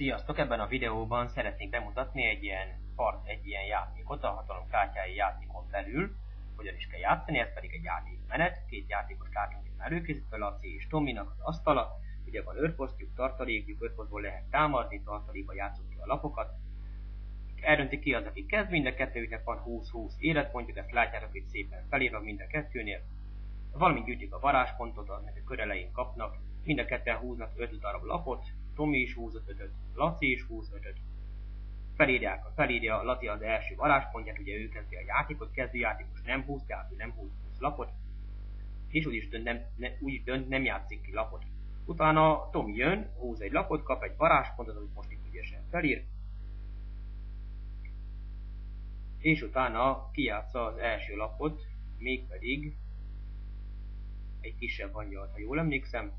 Sziasztok! Ebben a videóban szeretnék bemutatni egy ilyen part, egy ilyen játékot, a hatalom kártyái játékon belül, hogyan is kell játszani, ez pedig egy játékmenet. Két játékos látunk itt előkészítve, Laci és Tominak az asztala, ugye van őrposztjuk, tartalékjuk, őrposztból lehet támadni, tartalékba játszunk ki a lapokat. Eldönti ki az, aki kezd, mind a kettőjüknek van 20-20 életpontjuk, ezt látjátok itt szépen felírva mind a kettőnél. Valamint gyűjtik a varázspontot, amit a kör elején kapnak, mind a ketten húznak 5 darab lapot, Tomi is húz 5 Laci is húz 5 Felírják, felírja Laci az első varázspontját, ugye ő kezdi a játékot, kezdő játékos nem húz, tehát ő nem húz 20 lapot, és úgy is dönt, nem, ne, úgy dönt, nem játszik ki lapot. Utána Tomi jön, húz egy lapot, kap egy varázspontot, amit most itt ügyesen felír, és utána kijátsza az első lapot, mégpedig egy kisebb angyalt, ha jól emlékszem,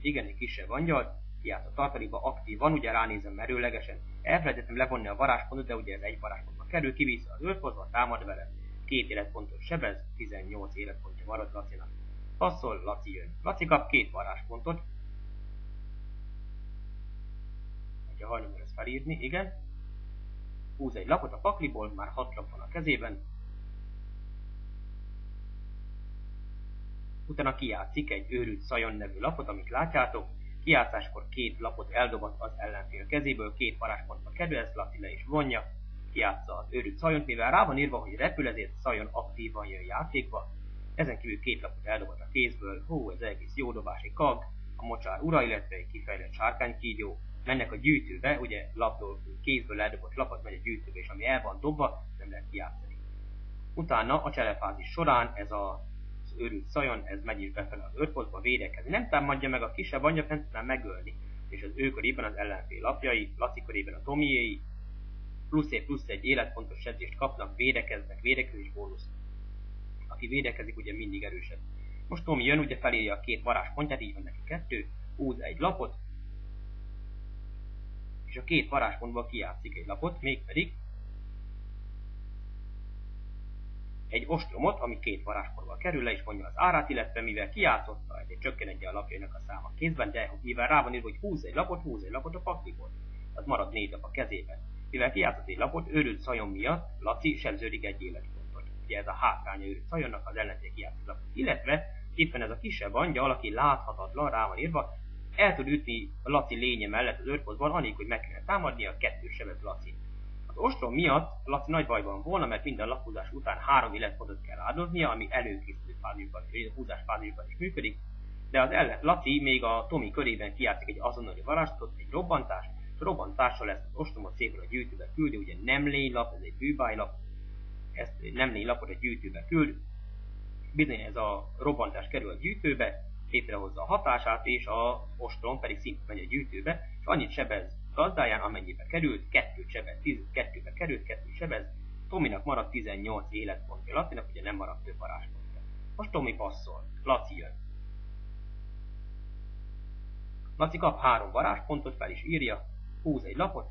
igen, egy kisebb angyal, kiállt a tartalékba aktívan, ugye ránézem merőlegesen. Elfelejtettem levonni a varázspontot, de ugye ez egy varázspontba kerül, kiviszi az őrpozva, támad vele. Két életpontot sebez, 18 életpontja marad Lacinak. Passzol, Laci jön. Laci kap két varázspontot. Hogyha hajlandó ezt felírni, igen. Húz egy lapot a pakliból, már hat lap van a kezében, utána kijátszik egy őrült szajon nevű lapot, amit látjátok, kijátszáskor két lapot eldobott az ellenfél kezéből, két varázspontba kerül, ezt Laci le is vonja, kijátsza az őrült szajont, mivel rá van írva, hogy repül, ezért szajon aktívan jön játékba. Ezen kívül két lapot eldobott a kézből, hú, ez egész jó dobás, egy kag, a mocsár ura, illetve egy kifejlett sárkánykígyó, mennek a gyűjtőbe, ugye laptól, kézből eldobott lapot megy a gyűjtőbe, és ami el van dobva, nem lehet kijátszani. Utána a cselefázis során ez a őrült szajon, ez megy befele az őrpoltba védekezni. Nem támadja meg a kisebb angyat, nem tudná megölni. És az ő körében az ellenfél lapjai, Laci körében a Tomiéi, plusz egy plusz egy életpontos sebzést kapnak, védekeznek, védekezés bónusz. Aki védekezik, ugye mindig erősebb. Most Tomi jön, ugye felírja a két varázspontját, így van neki kettő, húz egy lapot, és a két varázspontból kijátszik egy lapot, mégpedig egy ostromot, ami két varázskorval kerül le, és mondja az árát, illetve mivel kijátszotta, egy csökken egy a lapjainak a száma kézben, de mivel rá van írva, hogy húz egy lapot, húz egy lapot a pakliból. Az marad négy lap a kezében. Mivel kijátszott egy lapot, őrült szajon miatt Laci sebződik egy életpontot. Ugye ez a hátránya őrült szajonnak, az ellenfél kijátszott lapot. Illetve éppen ez a kisebb angyal, aki láthatatlan, rá van írva, el tud ütni Laci lénye mellett az őrpozban, anélkül, hogy meg kellene támadnia, kettő sebez Ostrom miatt Laci nagy bajban volna, mert minden laphúzás után három életpontot kell áldoznia, ami előkészítő fázisban, a húzás fázisban is működik, de az ellen, Laci még a Tomi körében kijátszik egy azonnali varázslatot, egy robbantás, és robbantással ezt az ostromot szépen a gyűjtőbe küldi, ugye nem lénylap, ez egy bűbájlap, ezt nem lénylapot a gyűjtőbe küld, bizony ez a robbantás kerül a gyűjtőbe, létrehozza a hatását, és a ostrom pedig szintén megy a gyűjtőbe, és annyit sebez gazdáján, amennyibe került, kettő sebez, tíz, kettőbe került, kettő sebez, Tominak maradt 18 életpontja, Lacinak ugye nem maradt több varázspontja. Most Tomi passzol, Laci jön. Laci kap három varázspontot, fel is írja, húz egy lapot,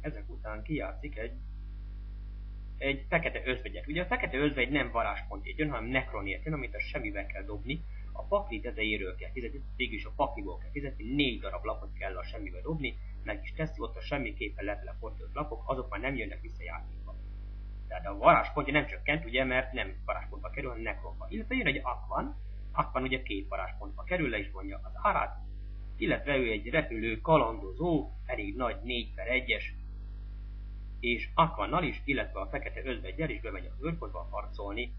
ezek után kijátszik egy egy fekete özvegyet. Ugye a fekete özvegy nem varázspontért jön, hanem nekronért jön, amit a semmivel kell dobni. A pakli tetejéről kell fizetni, végülis a pakliból kell fizetni, négy darab lapot kell a semmivel dobni, meg is teszi, ott a semmiképpen lefele fordított lapok, azok már nem jönnek vissza játékba. Tehát a varázspontja nem csökkent, ugye, mert nem varázspontba kerül, hanem nekronba. Illetve jön egy akvan, akvan ugye két varázspontba kerül, le is mondja az árát, illetve ő egy repülő, kalandozó, elég nagy 4 per 1-es, és Aquannal is, illetve a fekete özvegyel is bemegy az őrpozba harcolni.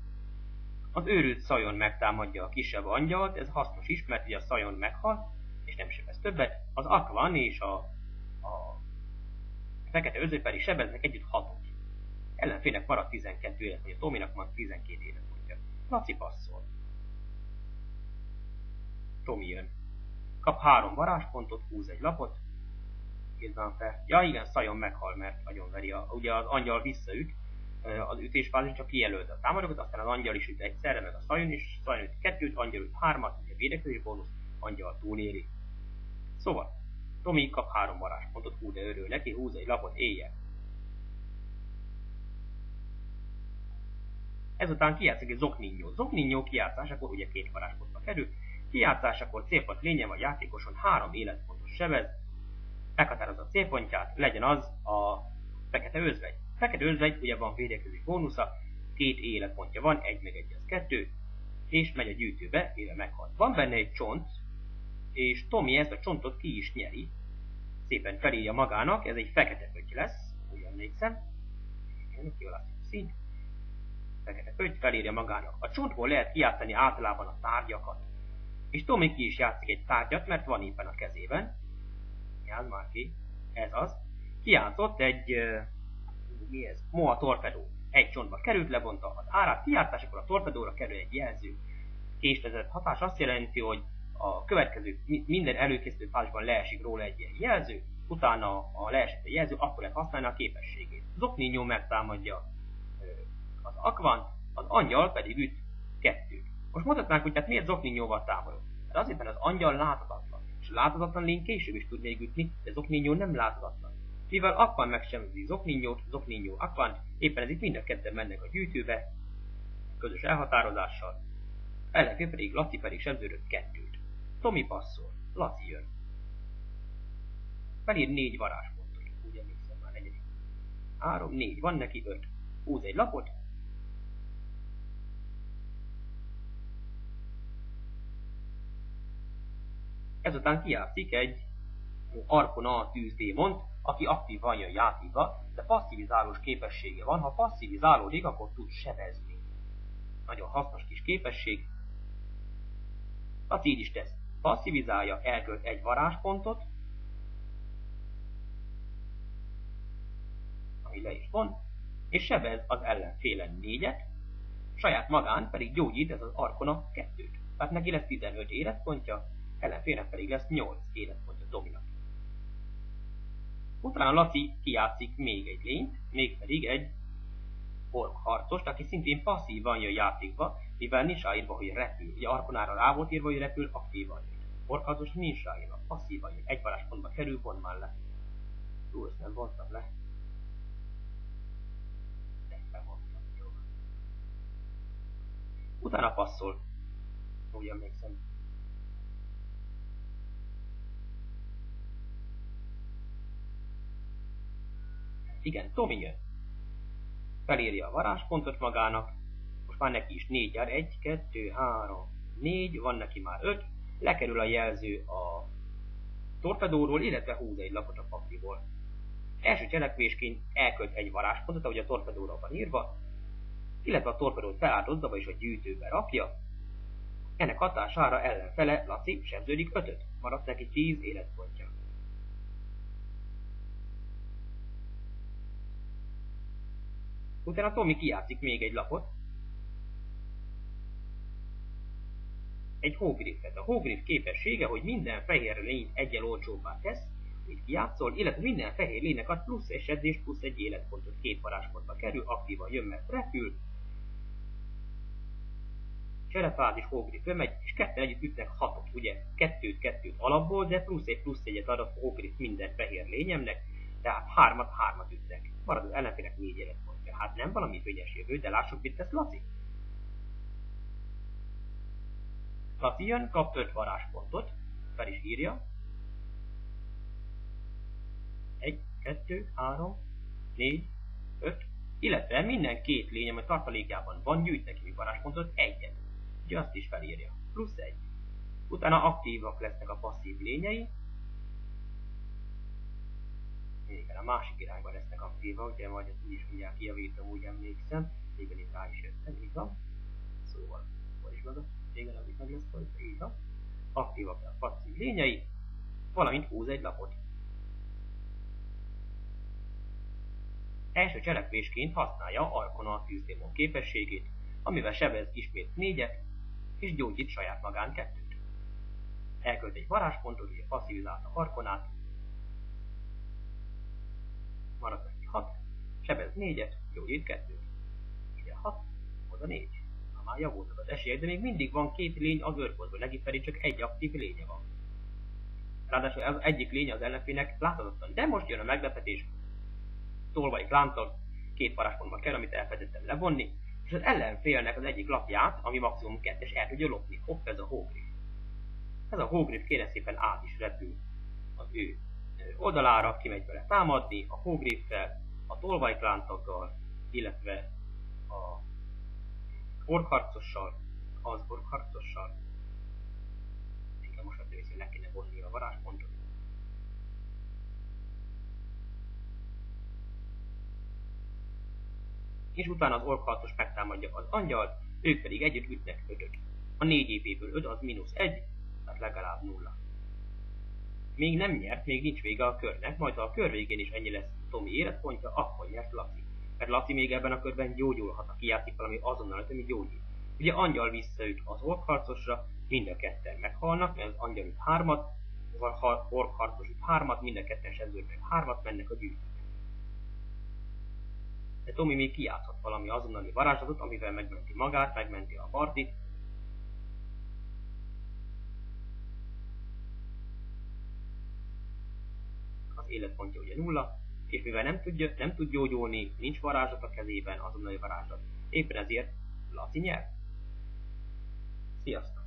Az őrült szajon megtámadja a kisebb angyalt, ez hasznos is, mert ugye a szajon meghal, és nem sebez többet. Az Aquan és a, a fekete özvegy pedig sebeznek együtt hatot. Ellenfének marad 12 életpontja, Tominak van 12 életpontja. Laci passzol. Tomi jön. Kap három varázspontot, húz egy lapot, kézben fel. Ja igen, Szajon meghal, mert nagyon veri. A, ugye az angyal visszaüt, az ütésfázis csak kijelölt a támadókat, aztán az angyal is üt egyszerre, meg a Szajon is, Szajon üt kettőt, angyal üt hármat, ugye védekezés bónusz, angyal túléli. Szóval, Tomi kap három varázspontot, hú de örül neki, húz egy lapot éjjel. Ezután kijátszik egy Zokninho. Zokninho kijátszásakor ugye két varázspontba kerül, kijátszásakor célpont lénye vagy játékoson három életpontos sebez, meghatározza a célpontját, legyen az a fekete özvegy. Fekete özvegy ugye van védekező bónusza, két életpontja van, egy meg egy az kettő, és megy a gyűjtőbe, mire meghalt. Van benne egy csont, és Tomi ezt a csontot ki is nyeri. Szépen felírja magának, ez egy fekete pötty lesz, úgy emlékszem. Igen, kiválasztjuk a szín. Fekete pötty felírja magának. A csontból lehet kijátszani általában a tárgyakat. És Tomi ki is játszik egy tárgyat, mert van éppen a kezében. Játsz már ki. Ez az. Kijátszott egy... Mi ez? Moa torpedó. Egy csontba került, lebonta az árát, kijátszásakor a torpedóra kerül egy jelző. Késlezett hatás azt jelenti, hogy a következő, minden előkészítő fázisban leesik róla egy ilyen jelző, utána a leesett a jelző, akkor lehet használni a képességét. Zokninho megtámadja az akvant, az angyal pedig üt kettőt. Most mondhatnánk, hogy hát miért Zokninho-val támadott? Hát azért, mert az angyal láthatatlan. Láthatatlan lény később is tud még ütni, de Zokninho nem láthatatlan. Mivel Akvan megsemzi Zokninho-t, Zokninho Akvant, éppen ezért mind a ketten mennek a gyűjtőbe, közös elhatározással. Ellenfél pedig Laci pedig sebződött kettőt. Tomi passzol, Laci jön. Felír négy varázspontot, úgy emlékszem már negyedik. Három, négy, van neki öt. Húz egy lapot, Ezután kijátszik egy Arkona tűzdémont, aki aktívan jön játékba, de passzivizálós képessége van. Ha passzivizálódik, akkor tud sebezni. Nagyon hasznos kis képesség. Az így is tesz. Passzivizálja, elkölt egy varázspontot, ami le is van, és sebez az ellenfélen négyet, saját magán pedig gyógyít ez az Arkona kettőt. Tehát neki lesz 15 életpontja, ellenfélnek pedig lesz 8 életpontja dominant. Utána Laci kijátszik még egy lényt, mégpedig egy ork harcost, aki szintén passzívan jön játékba, mivel nincs ráírva, hogy repül. Ugye Arkonára rá volt írva, hogy repül, aktívan jön. Ork nincs ráírva, passzívan jön. Egy varázspontba kerül, von már le. Jó, ezt nem vontam le. Utána passzol. Úgy emlékszem. Igen, Tomi jön. Felírja a varázspontot magának. Most már neki is négy jár. Egy, kettő, három, négy. Van neki már öt. Lekerül a jelző a torpedóról, illetve húz egy lapot a pakliból. Első cselekvésként elkölt egy varázspontot, ahogy a torpedóra van írva, illetve a torpedót feláldozza, vagyis a gyűjtőbe rakja. Ennek hatására ellenfele, Laci, sebződik ötöt. Maradt neki 10 életpontja. Utána Tomi kijátszik még egy lapot. Egy hógriffet. A hógriff képessége, hogy minden fehér lény egyel olcsóbbá tesz, amit kijátszol, illetve minden fehér lénynek ad plusz egy edzés, plusz egy életpontot két varázspontba kerül, aktívan jön, mert repül. Cserepázis hógriff megy, és ketten együtt ütnek hatot, ugye? Kettőt, kettőt alapból, de plusz egy plusz egyet ad a hógriff minden fehér lényemnek, tehát hármat, hármat ütnek. Marad az ellenfélnek négy életpont. Hát nem valami fényes jövő, de lássuk, mit tesz Laci. Laci jön, kap 5 varázspontot, fel is írja. 1, 2, 3, 4, 5, illetve minden két lény, ami tartalékjában van, gyűjt neki varázspontot, egyet. Ugye azt is felírja. Plusz egy. Utána aktívak lesznek a passzív lényei, igen, a másik irányba lesznek aktívak, de majd ezt is mindjárt kijavítom, úgy emlékszem. Igen, itt rá is jöttem, így van. Szóval, hol is Igen, az itt meg lesz folytva, így van. Aktívak a passzív lényei, valamint húz egy lapot. Első cselekvésként használja Arkona tűzdémon képességét, amivel sebez ismét négyet, és gyógyít saját magán kettőt. Elkölt egy varázspontot, ugye passzivizálta Arkonát, maradt neki 6, sebez 4-et, gyógyít 2 Ide 6, oda 4. Ha már javultak az esélyek, de még mindig van két lény az őrpoltban, neki pedig csak egy aktív lénye van. Ráadásul az egyik lény az ellenfének láthatatlan. De most jön a meglepetés. Tolvai lánccal két varázspontba kell, amit elfelejtettem levonni. és az ellenfélnek az egyik lapját, ami maximum kettes, el tudja lopni. Hopp, ez a hógrif. Ez a hógrif kérem szépen át is repül az ő oldalára, kimegy vele támadni, a hógriffel, a tolvajklántaggal, illetve a orkharcossal, az orkharcossal. Igen, most hát hogy le kéne vonni a varázspontot. És utána az orkharcos megtámadja az angyalt, ők pedig együtt ütnek ötöt. A négy évéből öt az mínusz egy, tehát legalább nulla. Még nem nyert, még nincs vége a körnek, majd ha a kör végén is ennyi lesz Tomi életpontja, akkor nyert Laci. Mert Laci még ebben a körben gyógyulhat, ha kijátszik valami azonnal, ami gyógyul. Ugye angyal visszaüt az orkharcosra, mind a ketten meghalnak, mert az angyal üt hármat, orkharcos üt hármat, mind a ketten sebződnek hármat, mennek a gyűjtők. De Tomi még kijátszhat valami azonnali varázslatot, amivel megmenti magát, megmenti a partit, életpontja ugye nulla, és mivel nem, tudja, nem tud gyógyulni, nincs varázslat a kezében, azonnali varázslat. Éppen ezért Laci nyer. Sziasztok!